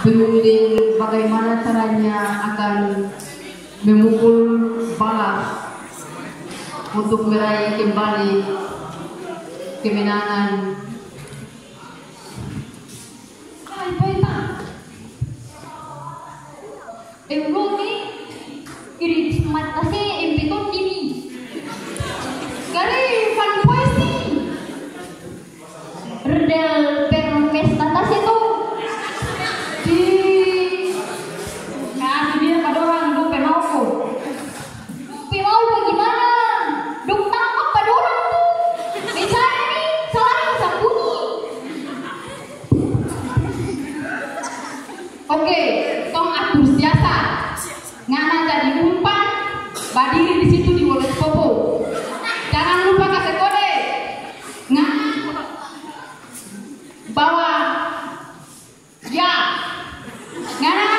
berunding bagaimana caranya akan memukul balas untuk meraih kembali kemenangan Ay, poeta. Euroni, kirit matase empeton dimi. Redel per pesta itu di kan dia pada orang gue penoko. Pimau bagaimana? Duk tangkap pada orang tuh. Misalnya nih, salah sembunyi. Oke, tong atur siasa. Ngana jadi umpan, badiri di situ di Woles Popo. Jangan lupa kasih kode. Ngana bawa ya. Ngana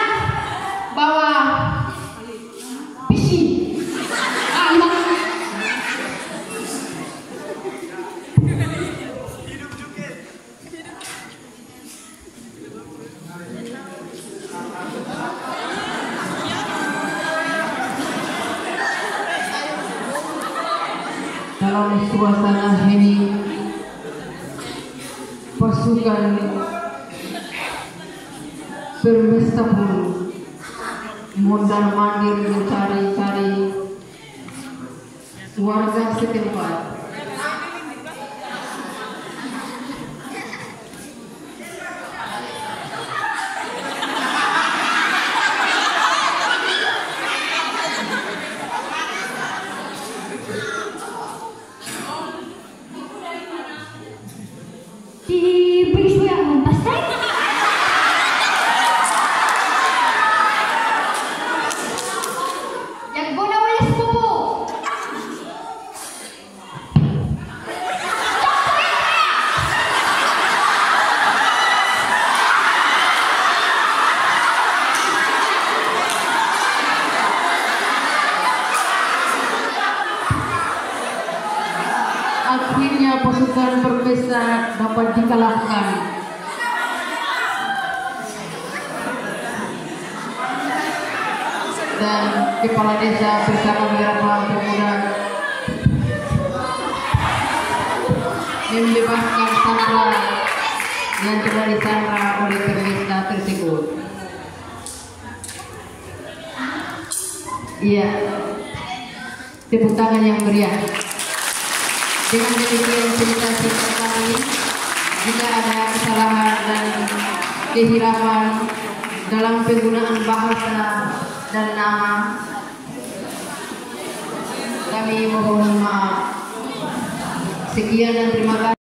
bawa pisi. Ah, lima. dalam suasana ini pasukan berpesta pun mondar mandir mencari-cari warga setempat akhirnya pasukan berpesta dapat dikalahkan dan kepala desa bersama beberapa pemuda membebaskan sandra yang telah disandra oleh pesta tersebut. Iya, tepuk tangan yang meriah. Dengan demikian cerita cerita kami, jika ada kesalahan dan kehilafan dalam penggunaan bahasa dan nama, kami mohon maaf. Sekian dan terima kasih.